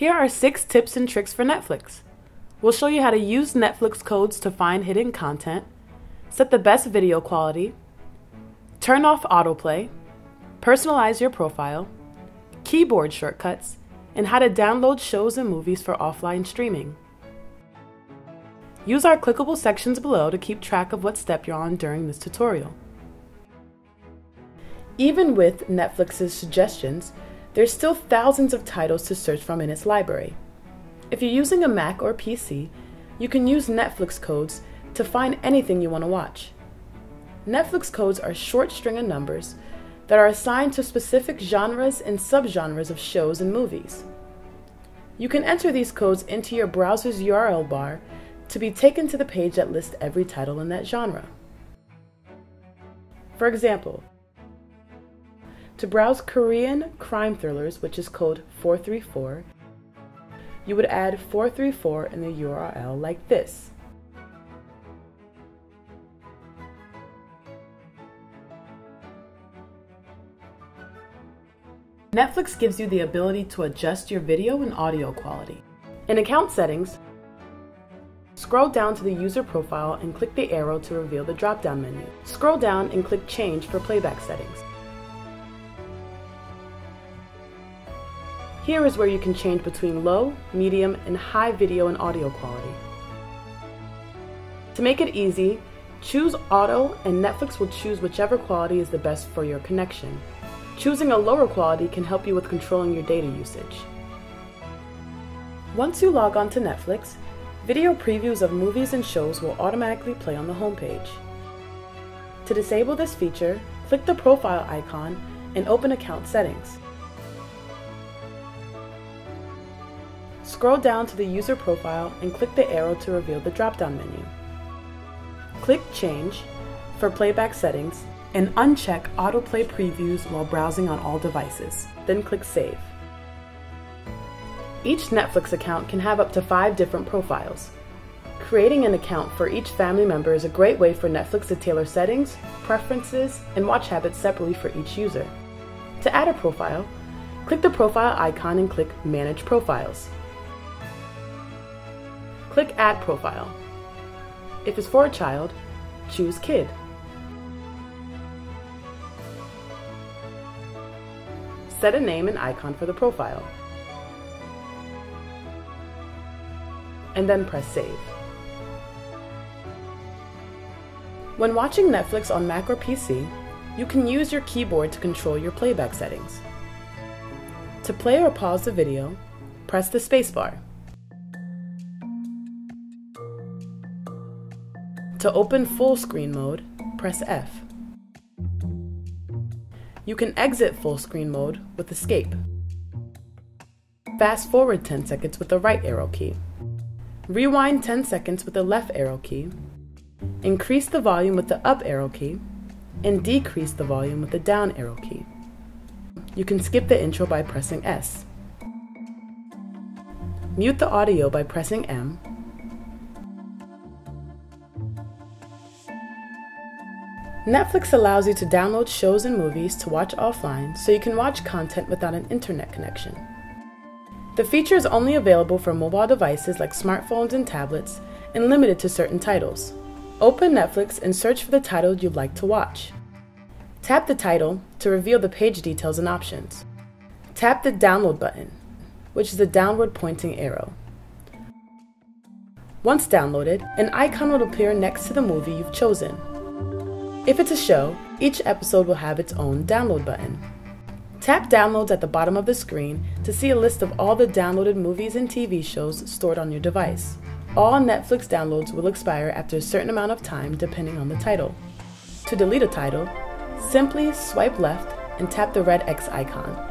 Here are six tips and tricks for Netflix. We'll show you how to use Netflix codes to find hidden content, set the best video quality, turn off autoplay, personalize your profile, keyboard shortcuts, and how to download shows and movies for offline streaming. Use our clickable sections below to keep track of what step you're on during this tutorial. Even with Netflix's suggestions, there's still thousands of titles to search from in its library. If you're using a Mac or PC, you can use Netflix codes to find anything you want to watch. Netflix codes are short string of numbers that are assigned to specific genres and subgenres of shows and movies. You can enter these codes into your browser's URL bar to be taken to the page that lists every title in that genre. For example, to browse Korean crime thrillers, which is code 434, you would add 434 in the URL like this. Netflix gives you the ability to adjust your video and audio quality. In account settings, scroll down to the user profile and click the arrow to reveal the drop-down menu. Scroll down and click Change for playback settings. Here is where you can change between low, medium, and high video and audio quality. To make it easy, choose Auto and Netflix will choose whichever quality is the best for your connection. Choosing a lower quality can help you with controlling your data usage. Once you log on to Netflix, video previews of movies and shows will automatically play on the homepage. To disable this feature, click the profile icon and open account settings. Scroll down to the user profile and click the arrow to reveal the drop-down menu. Click Change for playback settings and uncheck autoplay previews while browsing on all devices. Then click Save. Each Netflix account can have up to five different profiles. Creating an account for each family member is a great way for Netflix to tailor settings, preferences, and watch habits separately for each user. To add a profile, click the profile icon and click Manage Profiles. Click Add Profile. If it's for a child, choose Kid. Set a name and icon for the profile. And then press Save. When watching Netflix on Mac or PC, you can use your keyboard to control your playback settings. To play or pause the video, press the spacebar. To open full screen mode, press F. You can exit full screen mode with Escape. Fast forward 10 seconds with the right arrow key. Rewind 10 seconds with the left arrow key. Increase the volume with the up arrow key. And decrease the volume with the down arrow key. You can skip the intro by pressing S. Mute the audio by pressing M Netflix allows you to download shows and movies to watch offline so you can watch content without an internet connection. The feature is only available for mobile devices like smartphones and tablets and limited to certain titles. Open Netflix and search for the title you'd like to watch. Tap the title to reveal the page details and options. Tap the download button, which is the downward pointing arrow. Once downloaded, an icon will appear next to the movie you've chosen. If it's a show, each episode will have its own download button. Tap Downloads at the bottom of the screen to see a list of all the downloaded movies and TV shows stored on your device. All Netflix downloads will expire after a certain amount of time depending on the title. To delete a title, simply swipe left and tap the red X icon.